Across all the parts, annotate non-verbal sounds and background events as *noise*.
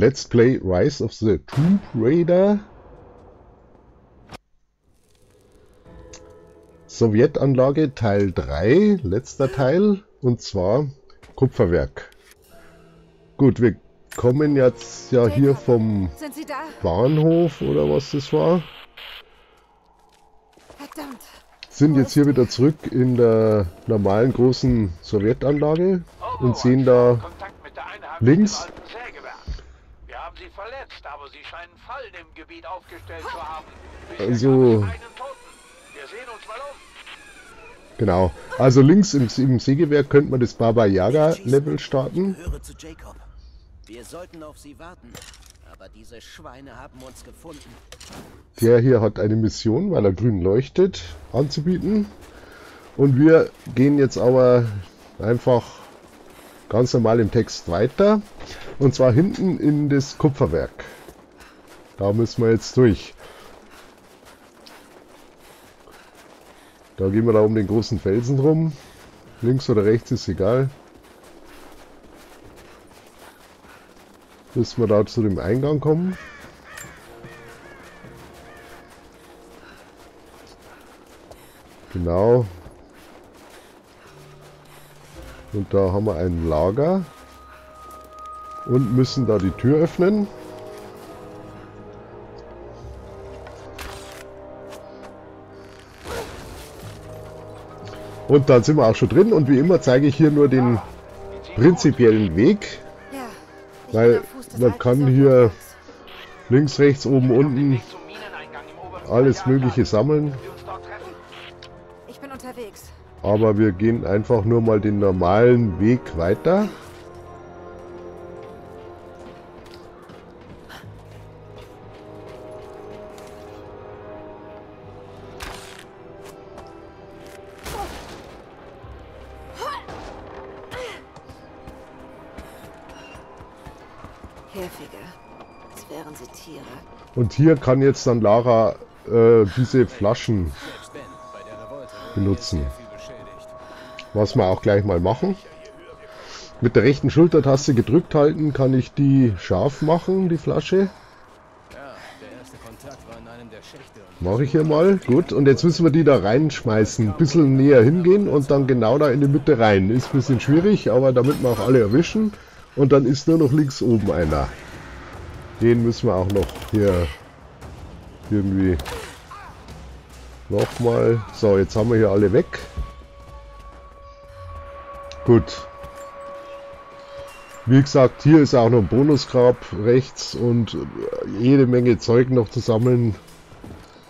Let's Play Rise of the Tomb Raider. Sowjetanlage Teil 3, letzter Teil, und zwar Kupferwerk. Gut, wir kommen jetzt ja hier vom Bahnhof oder was das war. Verdammt. Sind jetzt hier wieder zurück in der normalen großen Sowjetanlage und sehen da links. Verletzt, aber sie scheinen Fallen im Gebiet aufgestellt zu haben. Also Genau. Also links im, im Sägewerk könnte man das Baba Yaga Level starten. Wir sollten auf sie warten, aber diese Schweine haben uns gefunden. Der hier hat eine Mission, weil er grün leuchtet, anzubieten. Und wir gehen jetzt aber einfach ganz normal im Text weiter. Und zwar hinten in das Kupferwerk. Da müssen wir jetzt durch. Da gehen wir da um den großen Felsen rum. Links oder rechts ist egal. Bis wir da zu dem Eingang kommen. Genau. Und da haben wir ein Lager. Und müssen da die Tür öffnen. Und dann sind wir auch schon drin und wie immer zeige ich hier nur den prinzipiellen Weg, weil man kann hier links, rechts, oben, unten alles mögliche sammeln. Aber wir gehen einfach nur mal den normalen Weg weiter. Und hier kann jetzt dann Lara äh, diese Flaschen benutzen. Was wir auch gleich mal machen. Mit der rechten Schultertaste gedrückt halten kann ich die scharf machen, die Flasche. Mache ich hier mal. Gut, und jetzt müssen wir die da reinschmeißen. Ein bisschen näher hingehen und dann genau da in die Mitte rein. Ist ein bisschen schwierig, aber damit wir auch alle erwischen. Und dann ist nur noch links oben einer. Den müssen wir auch noch hier irgendwie nochmal. So, jetzt haben wir hier alle weg. Gut. Wie gesagt, hier ist auch noch ein Bonusgrab rechts und jede Menge Zeug noch zu sammeln.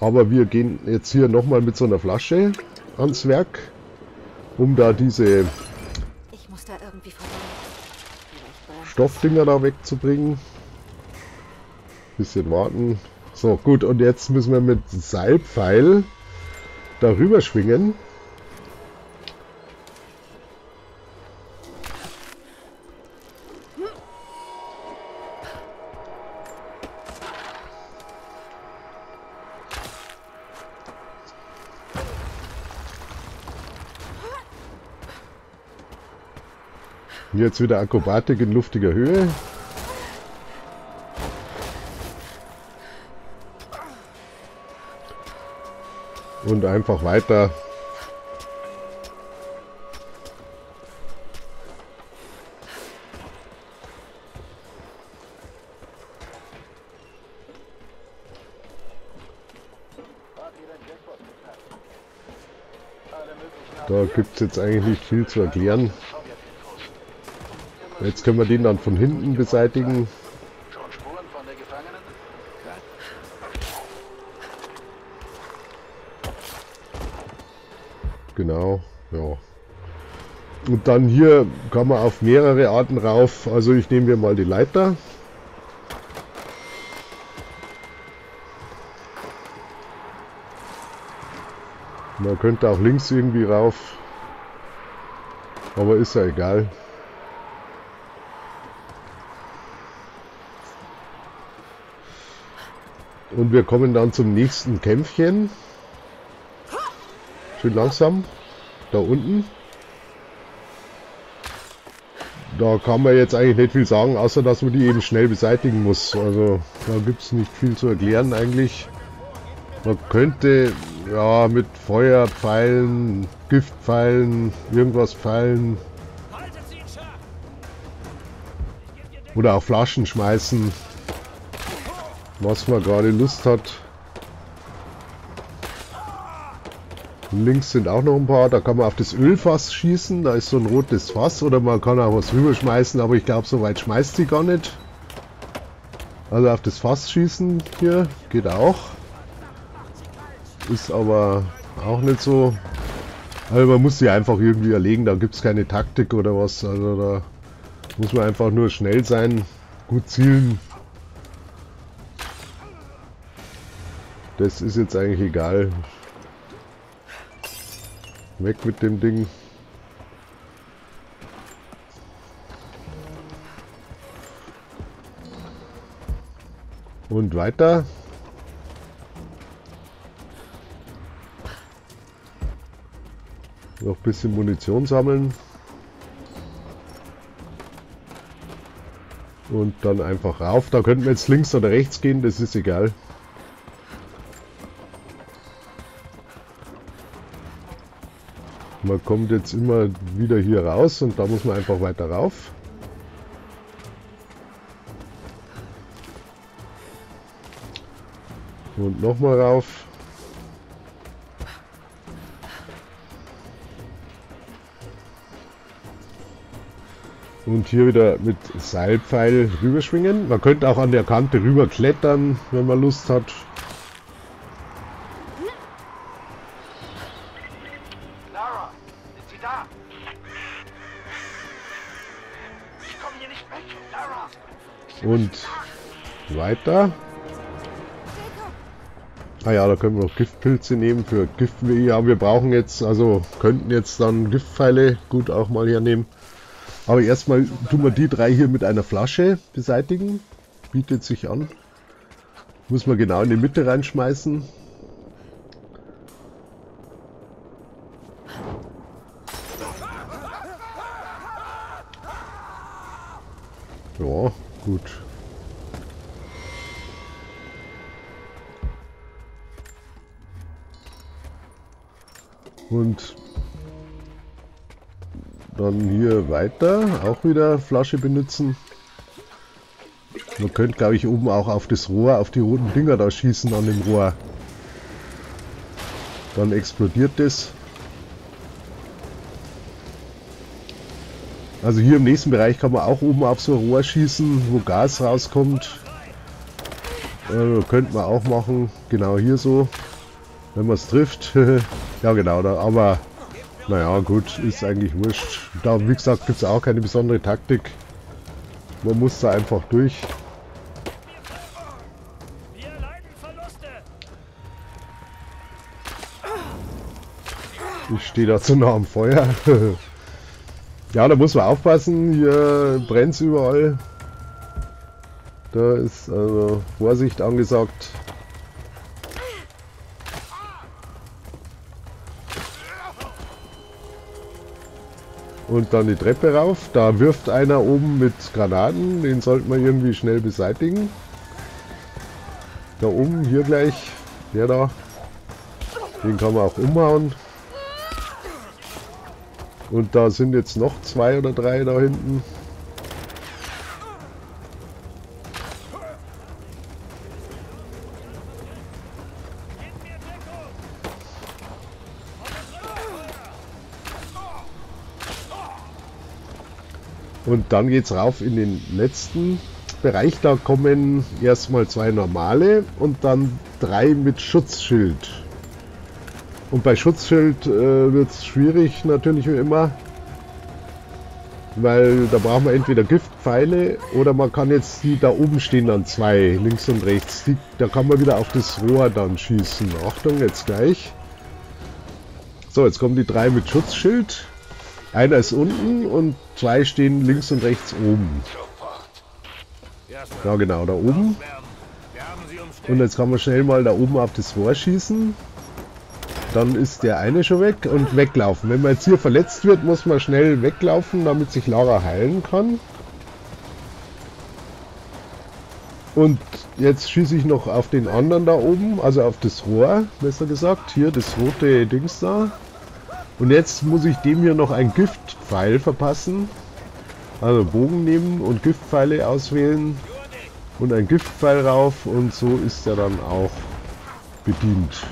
Aber wir gehen jetzt hier nochmal mit so einer Flasche ans Werk, um da diese da Stoffdinger da wegzubringen. Bisschen warten. So, gut, und jetzt müssen wir mit Seilpfeil darüber schwingen. Jetzt wieder Akrobatik in luftiger Höhe. und einfach weiter Da gibt es jetzt eigentlich nicht viel zu erklären. Jetzt können wir den dann von hinten beseitigen. Genau, ja. Und dann hier kann man auf mehrere Arten rauf. Also ich nehme mir mal die Leiter. Man könnte auch links irgendwie rauf. Aber ist ja egal. Und wir kommen dann zum nächsten Kämpfchen. Schön langsam. Da unten. da kann man jetzt eigentlich nicht viel sagen, außer dass man die eben schnell beseitigen muss. Also da gibt es nicht viel zu erklären eigentlich. Man könnte ja mit Feuerpfeilen, Giftpfeilen, irgendwas pfeilen. Oder auch Flaschen schmeißen. Was man gerade Lust hat. Links sind auch noch ein paar. Da kann man auf das Ölfass schießen. Da ist so ein rotes Fass. Oder man kann auch was rüberschmeißen. Aber ich glaube, so weit schmeißt sie gar nicht. Also auf das Fass schießen hier. Geht auch. Ist aber auch nicht so. Also man muss sie einfach irgendwie erlegen. Da gibt es keine Taktik oder was. Also da muss man einfach nur schnell sein. Gut zielen. Das ist jetzt eigentlich egal. Weg mit dem Ding. Und weiter. Noch ein bisschen Munition sammeln. Und dann einfach rauf. Da könnten wir jetzt links oder rechts gehen, das ist egal. Man kommt jetzt immer wieder hier raus und da muss man einfach weiter rauf. Und nochmal rauf. Und hier wieder mit Seilpfeil rüberschwingen. Man könnte auch an der Kante rüber klettern, wenn man Lust hat. Und weiter. Ah ja, da können wir noch Giftpilze nehmen für Gift. Ja, wir brauchen jetzt, also könnten jetzt dann Giftpfeile gut auch mal hernehmen. Aber erstmal tun wir die drei hier mit einer Flasche beseitigen. Bietet sich an. Muss man genau in die Mitte reinschmeißen. Dann hier weiter, auch wieder Flasche benutzen. Man könnte, glaube ich, oben auch auf das Rohr, auf die roten Dinger da schießen an dem Rohr. Dann explodiert das. Also hier im nächsten Bereich kann man auch oben auf so ein Rohr schießen, wo Gas rauskommt. Äh, könnte man auch machen, genau hier so, wenn man es trifft. *laughs* ja genau, da, aber naja gut, ist eigentlich wurscht. Da wie gesagt gibt es auch keine besondere Taktik. Man muss da einfach durch. Ich stehe da zu nah am Feuer. *laughs* Ja, da muss man aufpassen. Hier brennt es überall. Da ist also Vorsicht angesagt. Und dann die Treppe rauf. Da wirft einer oben mit Granaten. Den sollte man irgendwie schnell beseitigen. Da oben, hier gleich. Der da. Den kann man auch umhauen. Und da sind jetzt noch zwei oder drei da hinten. Und dann geht es rauf in den letzten Bereich. Da kommen erstmal zwei normale und dann drei mit Schutzschild. Und bei Schutzschild äh, wird es schwierig natürlich wie immer. Weil da brauchen wir entweder Giftpfeile oder man kann jetzt die da oben stehen dann zwei, links und rechts. Die, da kann man wieder auf das Rohr dann schießen. Achtung, jetzt gleich. So, jetzt kommen die drei mit Schutzschild. Einer ist unten und zwei stehen links und rechts oben. Ja genau, da oben. Und jetzt kann man schnell mal da oben auf das Rohr schießen. dann ist der eine schon weg und weglaufen. Wenn man jetzt hier verletzt wird, muss man schnell weglaufen, damit sich Lara heilen kann. Und jetzt schieße ich noch auf den anderen da oben, also auf das Rohr, besser gesagt. Hier, das rote Dings da. Und jetzt muss ich dem hier noch ein Giftpfeil verpassen. Also Bogen nehmen und Giftpfeile auswählen. Und ein Giftpfeil rauf und so ist er dann auch bedient.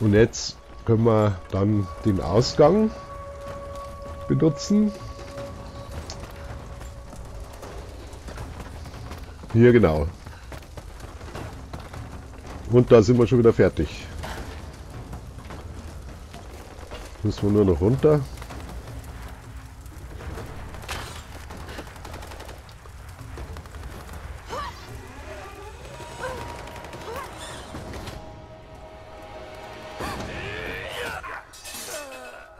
Und jetzt können wir dann den Ausgang benutzen. Hier genau. Und da sind wir schon wieder fertig. Müssen wir nur noch runter.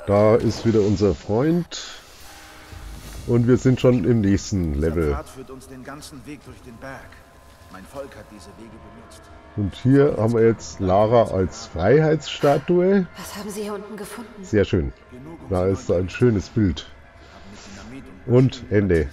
Da ist wieder unser Freund. Und wir sind schon im nächsten Level. Und hier haben wir jetzt Lara als Freiheitsstatue. Was haben Sie hier unten gefunden? Sehr schön. Da ist ein schönes Bild. Und Ende.